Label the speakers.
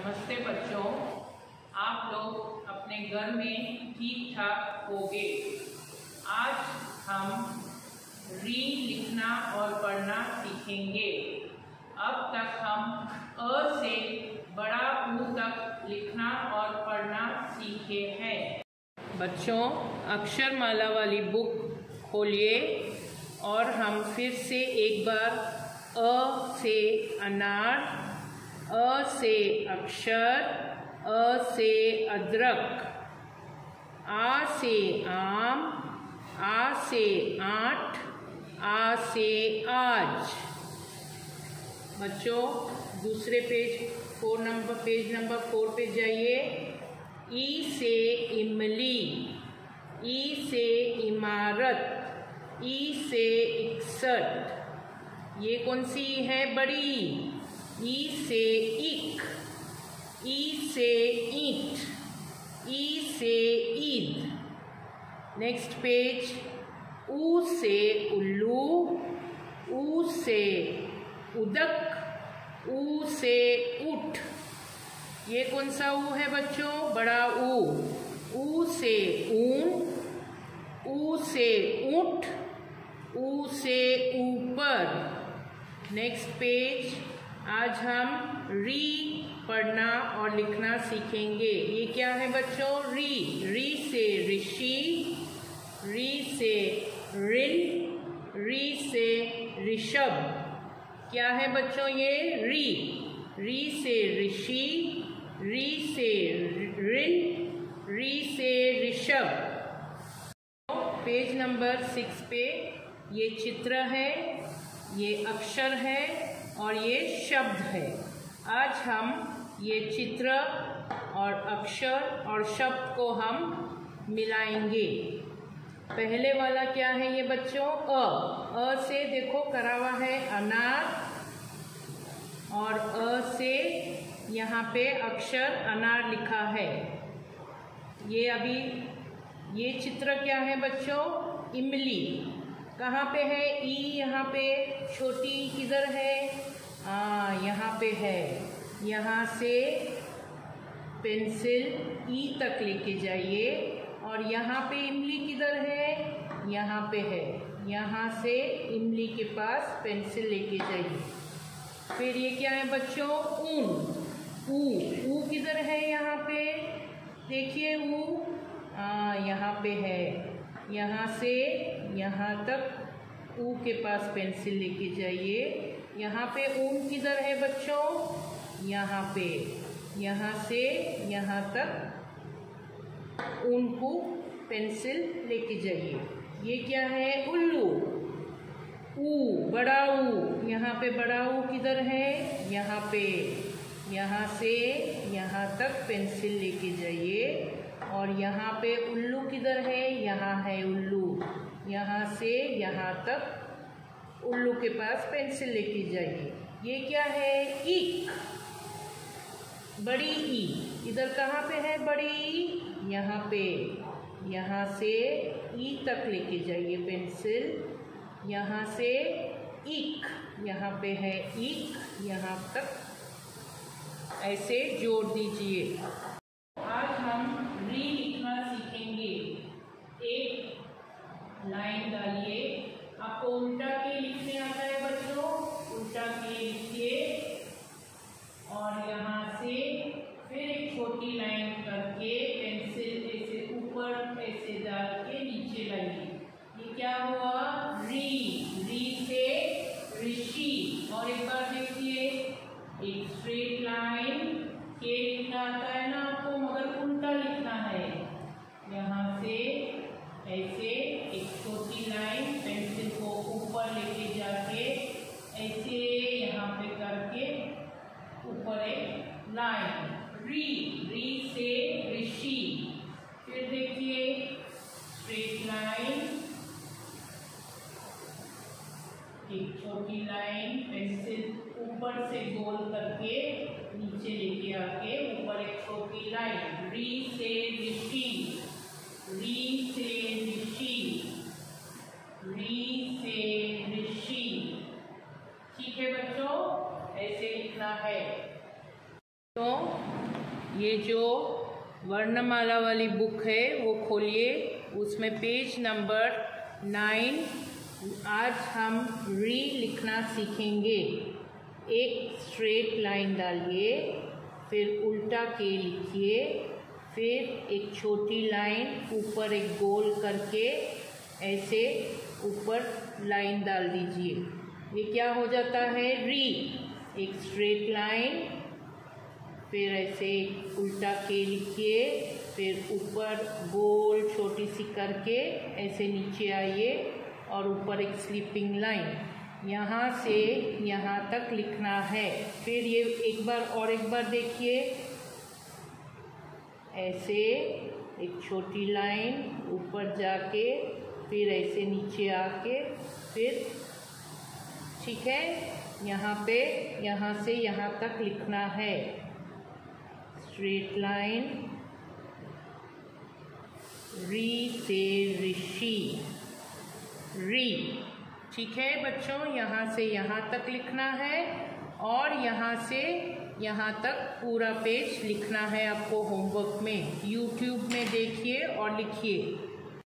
Speaker 1: नमस्ते बच्चों, आप लोग अपने घर में ठीक ठाक होंगे। आज हम री लिखना और पढ़ना सीखेंगे। अब तक हम अ से बड़ा ऊ तक लिखना और पढ़ना सीखे हैं। बच्चों, अक्षरमाला वाली बुक खोलिए और हम फिर से एक बार अ से अनार अ से अक्षर, अ से अदरक, आ से आम, आ से आठ, आ से आज। बच्चों, दूसरे page four number page number four पे जाइए। ई से इमली, ई से इमारत, ई से इकसठ। ये कौन सी है बड़ी? ई से इक, ई से ईंट, ई से ईद। नेक्स्ट पेज ऊ से उल्लू, ऊ से उदक, ऊ से उठ ये कौन सा ऊ है बच्चों? बड़ा ऊ। ऊ से ऊन, ऊ से ऊँट, ऊ से ऊपर। नेक्स्ट पेज आज हम री पढ़ना और लिखना सीखेंगे। ये क्या है बच्चों? री। री से ऋषि, री से ऋण, री से ऋषभ। क्या है बच्चों ये? री। री से ऋषि, री से ऋण, री से ऋषभ। पेज नंबर सिक्स पे ये चित्र है, ये अक्षर है और ये शब्द है। आज हम ये चित्र और अक्षर और शब्द को हम मिलाएँगे। पहले वाला क्या है ये बच्चों? अ। अ से देखो करा हुआ है अनार और अ से यहाँ पे अक्षर अनार लिखा है। ये अभी ये चित्र क्या है बच्चों? इमली। कहाँ पे है? ई यहाँ पे छोटी किधर है? आ, यहाँ पे है। यहाँ से पेंसिल ई तक लेके जाइए। और यहाँ पे इमली किधर है? यहाँ पे है। यहाँ से इमली के पास पेंसिल लेके जाइए। फिर ये क्या है बच्चों? ऊन। ऊ। ऊ किधर है यहाँ पे? देखिए ऊ। यहाँ पे है। यहाँ से यहाँ तक ऊ के पास पेंसिल लेके जाइए। यहाँ पे ऊन किधर है बच्चों? यहाँ पे। यहाँ से यहाँ तक ऊन को पेंसिल लेके जाइए। ये क्या है? उल्लू। ऊ, बड़ा ऊ। यहाँ पे बड़ा ऊ किधर है? यहाँ पे। यहाँ से यहाँ तक पेंसिल लेके जाइए। और यहाँ पे उल्लू किधर है? यहाँ है उल्लू। यहाँ से यहाँ तक उल्लू के पास पेंसिल लेके जाइए। ये क्या है? इक बड़ी ई इधर कहाँ पे है बड़ी? ई यहाँ पे। यहाँ से ई तक लेके जाइए पेंसिल। यहाँ से इक यहाँ पे है इक यहाँ तक ऐसे जोड़ दीजिए आज हम री लिखना सीखेंगे एक लाइन डालिए आपको उल्टा के लिखने आता है बच्चों उल्टा के लिखिए और यहाँ से फिर एक छोटी लाइन करके पेंसिल ऐसे ऊपर ऐसे डाल के नीचे लाइए ये क्या हुआ री री से ऋषि और एक बार देखिए एक स्ट्रेट लाइन के लिखना आता है ना आपको मगर उल्टा लिखना है यहाँ से ऐसे एक छोटी लाइन पेंसिल को ऊपर लेके जाके, ऐसे यहाँ पे करके ऊपर एक लाइन री री से ऋषि। फिर देखिए स्ट्रेट लाइन एक छोटी लाइन पेंसिल ऊपर से गोल करके नीचे लेके आके ऊपर एक छोटी लाइन री से ऋषि। है। तो ये जो वर्णमाला वाली बुक है, वो खोलिए। उसमें पेज नंबर नाइन आज हम री लिखना सीखेंगे। एक स्ट्रेट लाइन डालिए, फिर उल्टा के लिखिए, फिर एक छोटी लाइन ऊपर एक गोल करके ऐसे ऊपर लाइन डाल दीजिए। ये क्या हो जाता है? री एक स्ट्रेट लाइन फिर ऐसे उल्टा के लिखिए, फिर ऊपर गोल छोटी सी करके ऐसे नीचे आइए और ऊपर एक स्लीपिंग लाइन यहाँ से यहाँ तक लिखना है। फिर ये एक बार और एक बार देखिए। ऐसे एक छोटी लाइन ऊपर जाके, फिर ऐसे नीचे आके, फिर ठीक है? यहाँ पे, यहाँ से यहाँ तक लिखना है। स्ट्रेट लाइन री से ऋषि। री। ठीक है बच्चों, यहाँ से यहाँ तक लिखना है और यहाँ से यहाँ तक पूरा पेज लिखना है आपको होमवर्क में। यूट्यूब में देखिए और लिखिए।